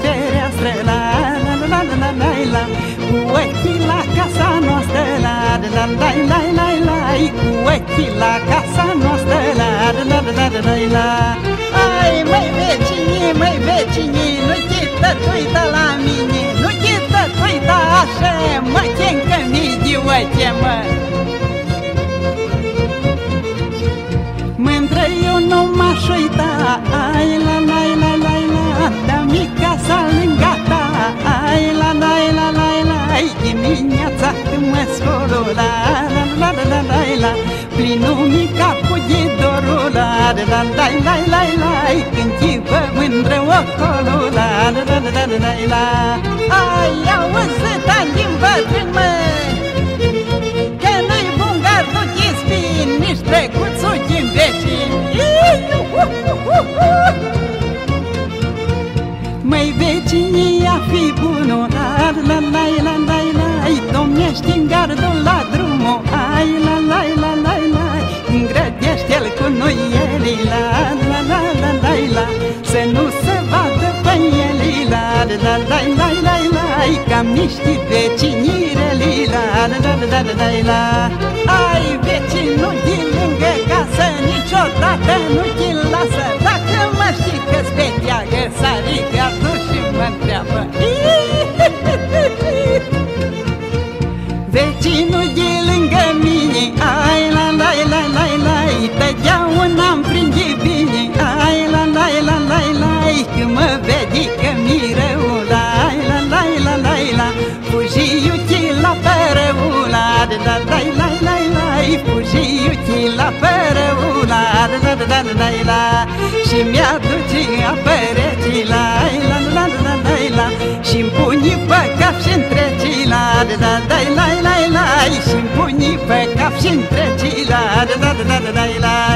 fereastră La la la la la la la Cu ochii la casa noastră La la la la la la Cu ochii la casa noastră La la la la la la la mă scolo La la la la la la la Plinul mica cu ghidorul La la la la la la la Când chipă mândră acolo La la la la la la la Ai auzi, da din bătrân mă Că nu-i bungar, nu te spin Nici trecuțul din vecin Măi vecinii Cam niște vecinireli La la la la la la la Ai vecinul din lângă casă Niciodată nu te lasă Dacă mă știi că-ți vecheagă Sarică atunci și mă întreabă Vecinul de lângă mine Ai la la la la la Totdeauna-mi prinde bine Ai la la la la la Când mă vede că mi rău la la la la la Și mi-aduce apărății La la la la la la Și-mi pune pe cap și întrece La la la la la la Și-mi pune pe cap și întrece La la la la la la